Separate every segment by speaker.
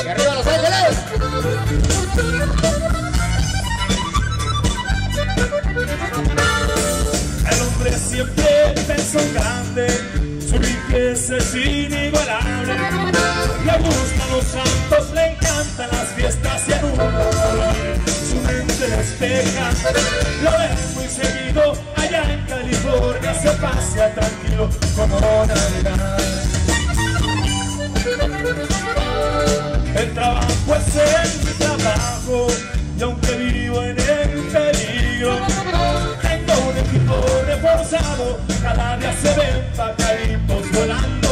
Speaker 1: el arriba Los Ángeles. Hombre siempre pensó grande, su riqueza es inigualable. Le gustan los santos, le encantan las fiestas y anuncios. Su mente despeja, lo ves muy seguido allá en California, se pasea tranquilo. Navidad. El trabajo es el trabajo y aunque vivo en el peligro tengo un equipo reforzado cada día se ven pajaritos volando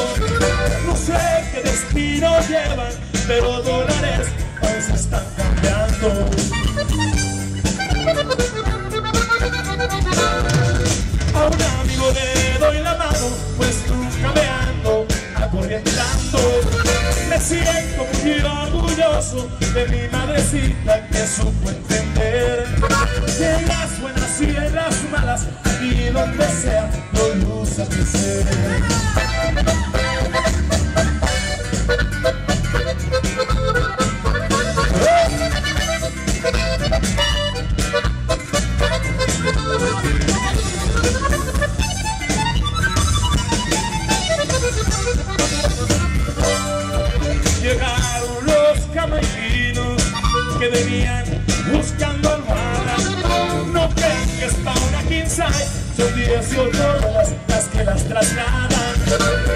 Speaker 1: no sé qué destino llevan pero dólares hoy se están pues nunca me ando acorrientando me siento muy orgulloso de mi madrecita que supo entender que en las buenas y en las malas, aquí donde sea, no luce mi. Que venían buscando almohada. No creen que es pa' una quinzai, son 18 horas las que las trasladan.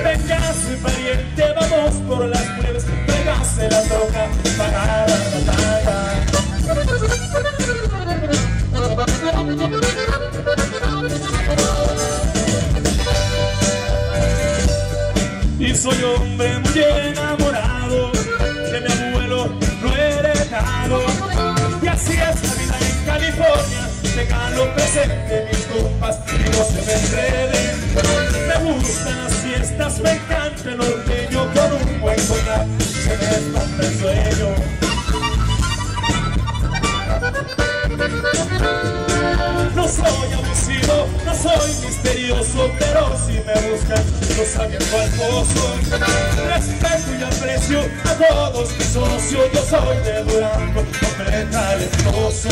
Speaker 1: Véngase pariente, vamos por las pruebas, tráigase la droga para la batalla. Y soy hombre muy enamorado regalo presente mis compas y no se me enreden. Me gustan las fiestas, me encanta el norteño con un buen coñac, se me espanta el sueño. No soy abusivo, no soy misterioso, pero si me buscan, no saben cuál pozo. Respeto y aprecio a todos mis socios, yo soy de Durango, hombre talentoso.